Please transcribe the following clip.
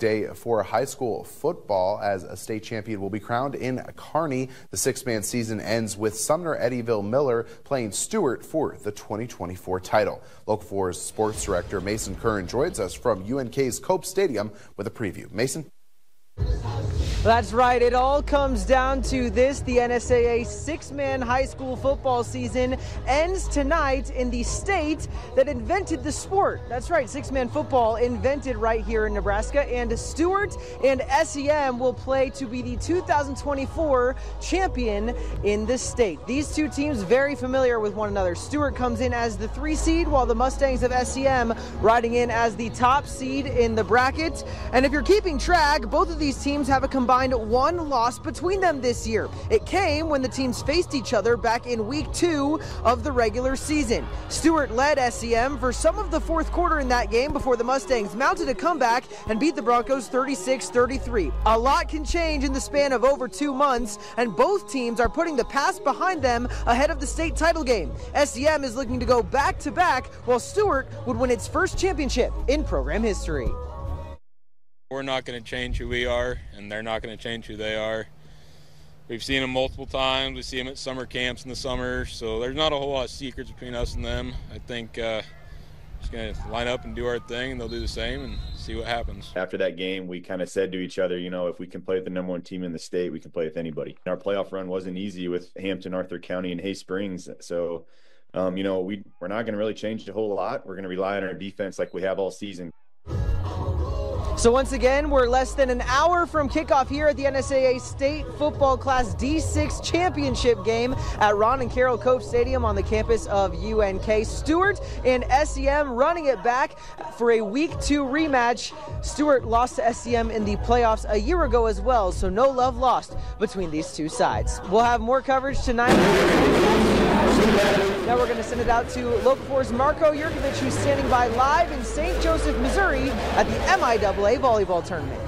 day for high school football as a state champion will be crowned in Kearney. The six-man season ends with Sumner Eddyville Miller playing Stuart for the 2024 title. Local 4's sports director Mason Curran joins us from UNK's Cope Stadium with a preview. Mason? That's right. It all comes down to this. The NSAA six-man high school football season ends tonight in the state that invented the sport. That's right. Six-man football invented right here in Nebraska. And Stuart and SEM will play to be the 2024 champion in the state. These two teams very familiar with one another. Stuart comes in as the three seed while the Mustangs of SEM riding in as the top seed in the bracket. And if you're keeping track, both of these teams have a combined combined one loss between them this year. It came when the teams faced each other back in week two of the regular season. Stuart led SEM for some of the fourth quarter in that game before the Mustangs mounted a comeback and beat the Broncos 36 33. A lot can change in the span of over two months, and both teams are putting the past behind them ahead of the state title game. SEM is looking to go back to back, while Stuart would win its first championship in program history. We're not going to change who we are, and they're not going to change who they are. We've seen them multiple times. We see them at summer camps in the summer, so there's not a whole lot of secrets between us and them. I think uh, just going to line up and do our thing, and they'll do the same and see what happens. After that game, we kind of said to each other, you know, if we can play with the number one team in the state, we can play with anybody. Our playoff run wasn't easy with Hampton, Arthur County, and Hay Springs, so. Um, you know, we, we're not going to really change a whole lot. We're going to rely on our defense like we have all season. So once again, we're less than an hour from kickoff here at the NSAA State Football Class D6 Championship game at Ron and Carol Cope Stadium on the campus of UNK. Stuart and SEM running it back for a Week 2 rematch. Stuart lost to SEM in the playoffs a year ago as well, so no love lost between these two sides. We'll have more coverage tonight. Now we're going to send it out to Local 4's Marco Yurkovich, who's standing by live in St. Joseph, Missouri at the MIAA volleyball tournament.